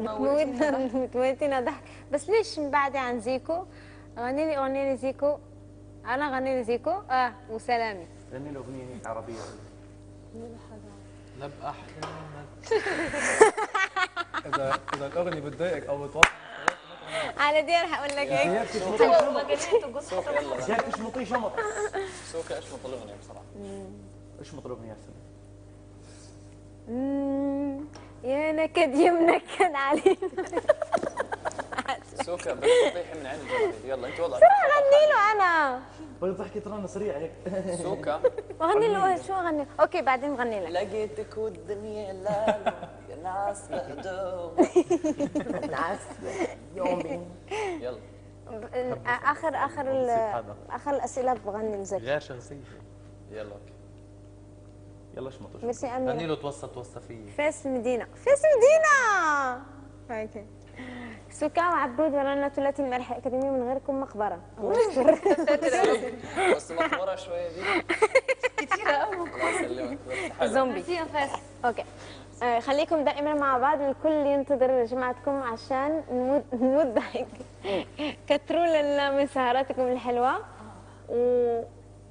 بتموتنا بتموتنا ضحك بس ليش مبعدة عن زيكو؟ غني لي اغنية لزيكو أنا غني لي زيكو. آه وسلامي. غني له أغنية عربية. نب أحلامك. اذا إذا الأغنية بتضايقك أو بتوقع على دي رح أقول لك هيك. زياد تشمطي شمط سوكا إيش مطلوب؟ الأغنية بصراحة؟ اشمط الأغنية؟ هسه مم، يا نكد يمنكد علينا سوكا بدك تطيحي من عين الجماهير يلا انت وضعك. غني له أنا؟ بدك تحكي ترانه سريع هيك. سوكا. غني له شو غني أوكي بعدين غني لك. لقيتك والدنيا لا يا ناس مهدوم ناس يلا. آخر آخر آخر الأسئلة بغني لزكي غير شخصيه يلا أوكي. يلا اشمط اشمط ميرسي غني امير له توصى توصى فيي فاس المدينة فاس المدينة أوكي. سوكا وعبود ورانا ثلاثي المرح اكاديميه من غيركم مقبرة. الله يستر بس مخبره شوية دي. كثيره قوي الله يسلمك بس حلو. زومبي. أوكي. آه، خليكم دائما مع بعض الكل ينتظر جماعتكم عشان نموت نموت ضحك. كتروا لنا من سهراتكم الحلوة. و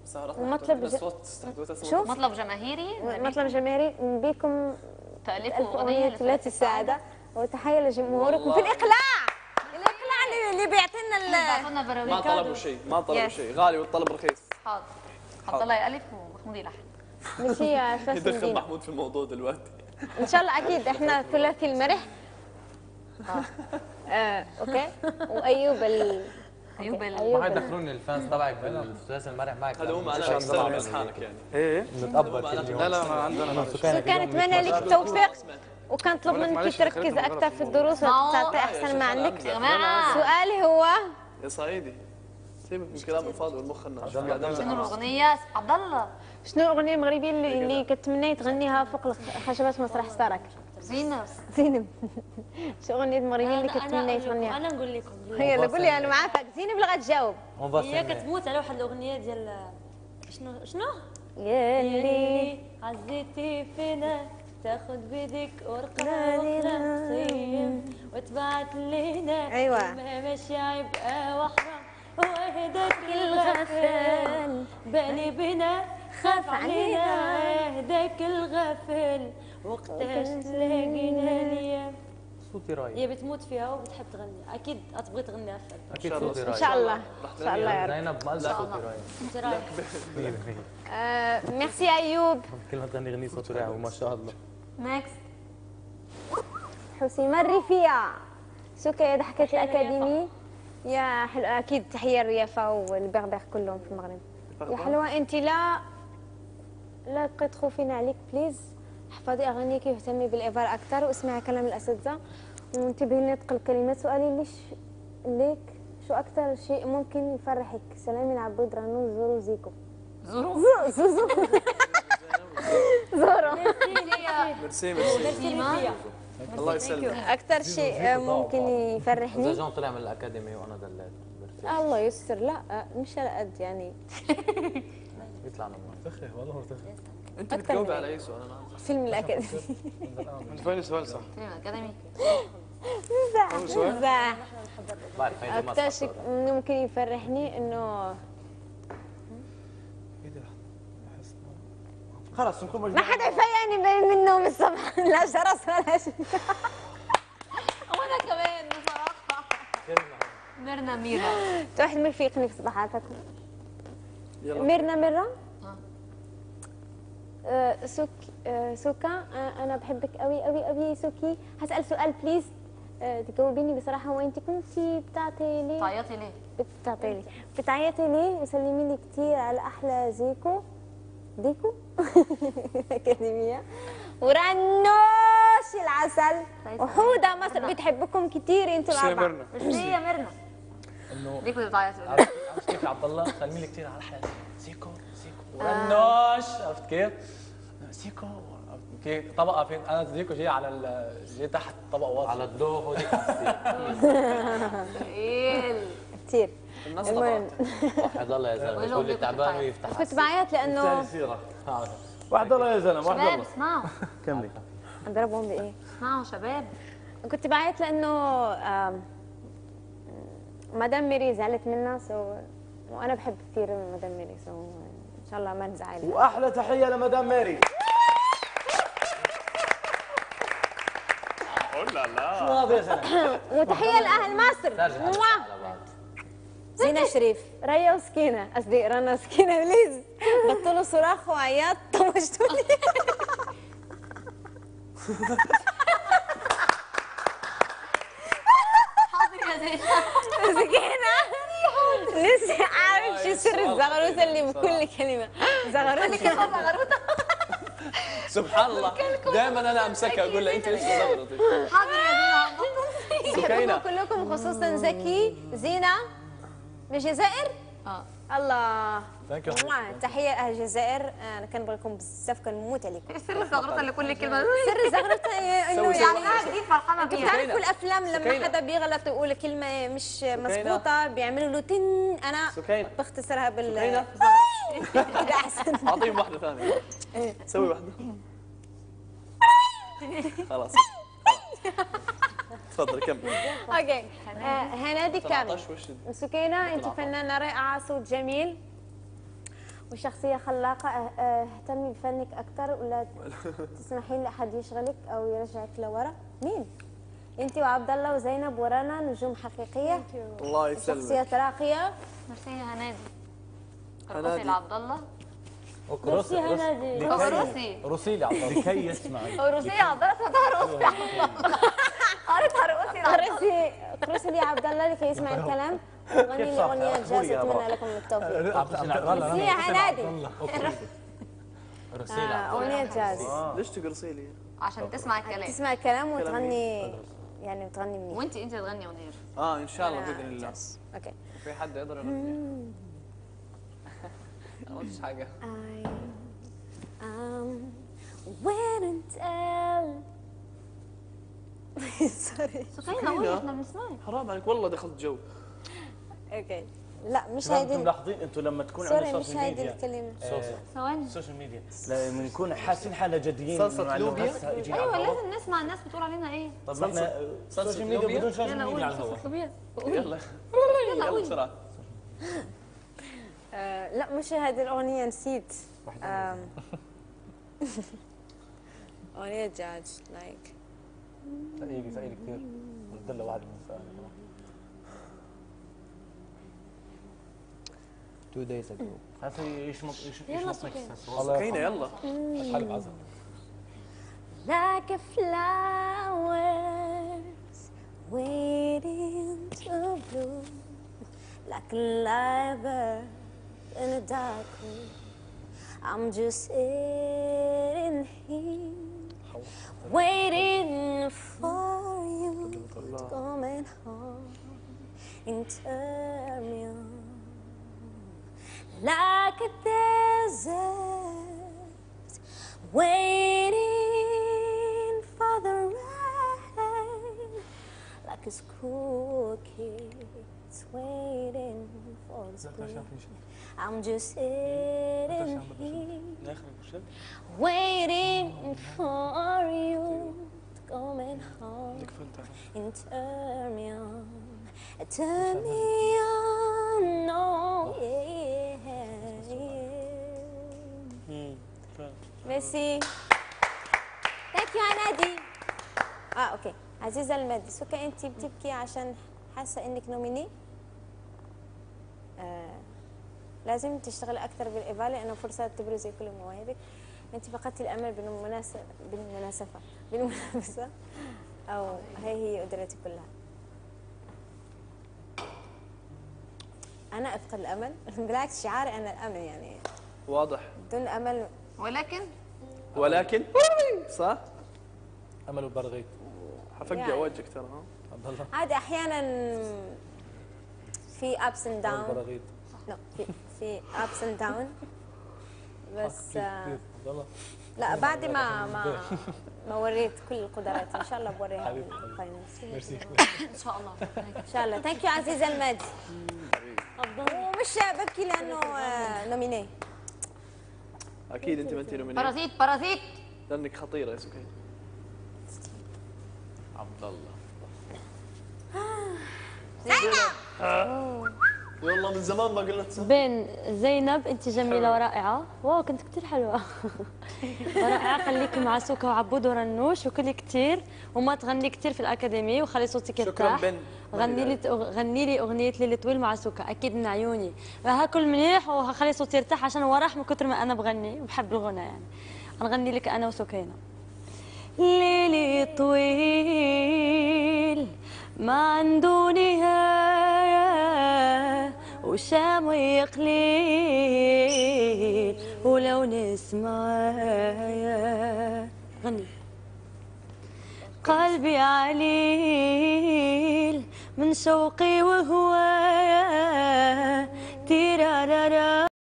سهرات ومطلب ج- الصوت استحدوتها صوت شوف. مطلب جماهيري مطلب جماهيري بيكم تأليف ألف أغنية ثلاثي السعادة. وتحية لجمهوركم. في الإقلاع. الإقلاع اللي- اللي بيعطينا ال بعثونا ما طلبوا شيء ما طلبوا Yes. شيء. غالي والطلب رخيص. حاضر. عبد الله ألف ومحمود لحن مشي يا فاس يدخل محمود في الموضوع دلوقتي. إن شاء الله أكيد. إحنا ثلاثي المرح. آه، أوكي. وأيوب ال أيوب ما حيدخلوني الفانز تبعك بالثلاثي المرح معك هذا هو معنا استلم اسحانك يعني إيه نتقبل كل لا يوم لا ما عندنا أنا سو سكانك كان اليوم أتمنى لك التوفيق وكان طلب بقول لك منك تركز أكثر في. الدروس وتعطي شيخ ما عندك سؤالي هو يا صعيدي سيبك من الكلام الفاضي والمخ امزح شنو معك. الأغنية عبد الله شنو الأغنية المغربية اللي, تمنيت تغنيها فوق خشبات مسرح ستارك زينب. زينب. شو أغنية المغربية اللي كنت تمنيت تغنيها؟ أنا نقول لكم. يلا قولي أنا معاك. زينب لغا تجاوب. هون بس هي كتموت على واحد الأغنية ديال شنو؟ شنو؟ يلي عزيتي فينا تاخد بيدك وأخرى نصيم وتبعت لينا أيوة. ما ماشي عبقى وحرة. وهداك الغفل بالي بنا خاف علينا. هداك الغفل وقتاش تلاقينا الأيام صوتي رايق هي بتموت فيها وبتحب تغني. أكيد تبغي تغنيها في الفيلم أكيد صوتي إن رايق شاء الله. إن شاء الله. يا رب زينب ما قلت صوتي رايق انت بالمية. آه، ميرسي أيوب. كل ما تغني غني صوته رايق وما شاء الله. next حسيمة الرفيع سوكا يا ضحكة الأكاديمي يا حلو أكيد تحية الريافة والبغبغ كلهم في المغرب. يا حلوة أنت لا لا تبقي تخوفين عليك please احفظي أغانيك واهتمي بالإبار أكثر واسمعي كلام الأساتذة. وانتبهي لنطق الكلمات. سؤالي ليش ليك شو أكثر شيء ممكن يفرحك؟ سلامي العبود رانو زورو زيكو. زورو. زو زو زو. زورو. merci merci سيما الله يسلمك. أكثر شيء ممكن يفرحني؟ اذا جون طلع من الاكاديمي وأنا برتاح. الله يستر. لا مش على قد يعني. يطلع نمر تخي والله مرتخي انت بتجاوبي على أي سؤال؟ أنا. فيلم الأكاديمي أنت فاهم السؤال صح؟ أكاديمي مزاح مزاح صح شيء ممكن يفرحني إنه خلاص نكون ما حدا يفيقني من من النوم الصبح. لا جرس ولا شيء. وأنا كمان بصراحة. ميرنا ميرا. واحد ما يفيقني في صباحاتكم يلا. ميرنا مرة آه. سوك آه، سوكا آه، أنا بحبك قوي قوي قوي سوكي هسأل سؤال please تجاوبيني بصراحة هو أنت كنتي بتعطي لي تعيطي ليه؟ بتعطي لي. بتعيطي لي وسلمي لي كثير على أحلى زيكو. ديكو؟ أكاديمية. ورنوش العسل. وحودة مصر. بتحبكم شي الأربعة مرنا مش ليه يا ميرنا. إنه ليك بدك تعيطي عرفت عرفت كيف يا عبد الله؟ سلمي لي كثير على الحياة. سيكو ورنوش عرفت كيف؟ سيكو كيف؟ طبقة في أنا زيكو جاي على ال- جاي تحت طبقة واطيه على الدوخ وديك إيه كثير الناس المهم. واحد الله يا زلمة. يقول لي تعبان ويفتح كنت بعيط لأنه سيرة. آه. واحد الله يا زلمة واحد شباب الله. اسمعوا. كملي. أضربهم بإيه؟ اسمعوا شباب. كنت بعيط لأنه مدام ميري زعلت منا so وأنا بحب كثير مدام ميري so إن شاء الله ما نزعل. وأحلى تحية لمدام ماري شو هذا يا زلمه وتحية لأهل مصر. زينة شريف. ريا وسكينة. قصدي رنا وسكينة بليز بطلوا صراخ وعياط طوشتوا لي حاضر يا زين لسه عارف شو سر الزغروطة اللي بكل كلمة. زغروطة سبحان الله. دائما أنا أمسكها أقول لها أنت ليش تزغرطي حاضر يا. بحبكم كلكم خصوصا زكي. زينة. من الجزائر آه. الله. Thank you. موا. تحية أهل الجزائر. أنا كنبغيكم بزاف كنموت عليكم. سر الزغرطة لكل كلمة. سر الزغرطة إنه سوي- سوي. يعني أنا جديد فرحانة بتعرفوا الافلام لما. حدا بيغلط ويقول كلمة مش مظبوطة بيعملوا له تن أنا. بختصرها بال سكينة. كده احسن أعطيهم واحدة ثانية. سوي واحدة. خلاص. تفضل كمل. أوكي. آه، هنادي كامل. 17 وش سكينه أنت فنانة رائعة صوت جميل. وشخصية خلاقة اه- آه، اهتمي بفنك أكثر ولا تسمحين لأحد يشغلك أو يرجعك لورا؟ مين؟ أنت وعبد الله وزينب ورانا نجوم حقيقية. الله يسلمك. شخصيات راقية. ميرسي هنادي. هنادي. لعبد الله. روسي هنادي. روسي روسي لي عبد الله. لكي يسمعي روسية عبد الله. روسي قريتها الله. قرسي قرسي لي عبد الله لكي يسمع الكلام. وغني لي أغنية جاز أتمنى لكم التوفيق. روسي هنادي روسي آه، أغنية جاز. ليش تقرصي لي؟ عشان تسمع الكلام. تسمع الكلام وتغني يعني وتغني منيح. وانت انت تغني أغنية. آه إن شاء الله آه، بإذن الله. أوكي. في حد يقدر يغني؟ ما قلتش حاجة. I when and tell سوري. قولي إحنا بنسمعك. حرام عليك والله دخلت جو. أوكي. لا مش أنتم هيدي ملاحظين؟ أنتم لما تكون سوري على مش السوشيال هيدي ميديا الكلمة. ثواني. السوشيال ميديا لما نكون حاسين حالنا جديين صلصة إنه لوبيا؟ أيوه. لازم نسمع الناس بتقول علينا إيه. طب إحنا السوشيال ميديا؟ بدون سوشيال ميديا على الهواء. يلا. يلا يلا قولي. بسرعة. آه لا مش هذه الأغنية نسيت. أغنية جاج لايك ثقيل ثقيل كثير بدل واحد من الثاني Two days ago. هسه يشمط يشمط الله سكينه يلا حلب عزم like a flowers waiting to bloom like a live bird in a dark room I'm just sitting here waiting for you to come and home me on like a desert waiting Cause cool kids waiting for the spring. I'm just sitting here waiting for you to come and home and turn me on, turn me on, oh yeah. yeah. Merci. Thank you, Anadi. Ah, okay. عزيزة المادي سكا أنت بتبكي عشان حاسة إنك نوميني آه لازم تشتغلي أكثر بالايفا لأنه فرصة تبرزي كل مواهبك. أنت فقدتي الأمل بالمناسبة بالمناسبة بالمنافسة أو هي هي قدرتي كلها. أنا أفقد الأمل؟ بالعكس شعاري أنا الأمل يعني. واضح. بدون أمل. ولكن؟ ولكن؟ صح؟ أمل وبرغيت. حفقع يعني. وجهك ترى ها؟ عبد الله. عادي أحيانا في ups and down لا في في ups and down بس آه، كثير عبد الله. لا بعد ما ما ما وريت كل القدرات. إن شاء الله بوريها. حبيبي. بال finals merci. إن شاء الله. إن شاء الله. thank you عزيزه المادي ومش ببكي لأنه nominée أكيد أنت ما أنت nominate parasite parasite لأنك خطيرة يا سكينه عبد الله. يلا من زمان ما قلنا تصح بين زينب انت جميلة ورائعة. واو كنت كثير حلوة. ورائعة خليكي مع سوكا وعبود ورنوش وكلي كثير وما تغني كثير في الاكاديمي وخلي صوتك شكراً يرتاح بن. غني لي غني لي أغنية ليلة طويل مع سوكا أكيد من عيوني. هاكل منيح وهخلي صوتي يرتاح عشان هو راح من كثر ما أنا بغني وبحب الغنى يعني. هنغني لك أنا وسكينه ليلي طويل ما عنده نهاية وشامي قليل. ولو نسمعايا غني. قلبي عليل من شوقي وهوايا تيرارارا.